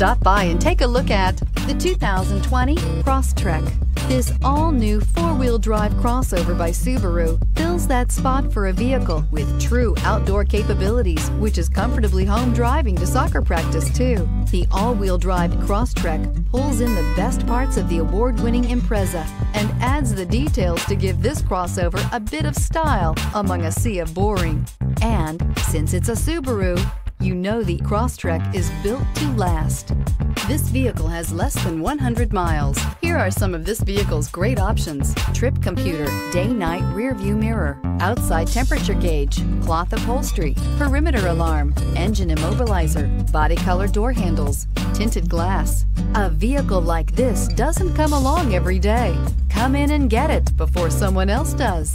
Stop by and take a look at the 2020 Crosstrek. This all-new four-wheel drive crossover by Subaru fills that spot for a vehicle with true outdoor capabilities, which is comfortably home driving to soccer practice too. The all-wheel drive Crosstrek pulls in the best parts of the award-winning Impreza and adds the details to give this crossover a bit of style among a sea of boring. And since it's a Subaru, you know the Crosstrek is built to last. This vehicle has less than 100 miles. Here are some of this vehicle's great options. Trip computer, day-night rear view mirror, outside temperature gauge, cloth upholstery, perimeter alarm, engine immobilizer, body color door handles, tinted glass. A vehicle like this doesn't come along every day. Come in and get it before someone else does.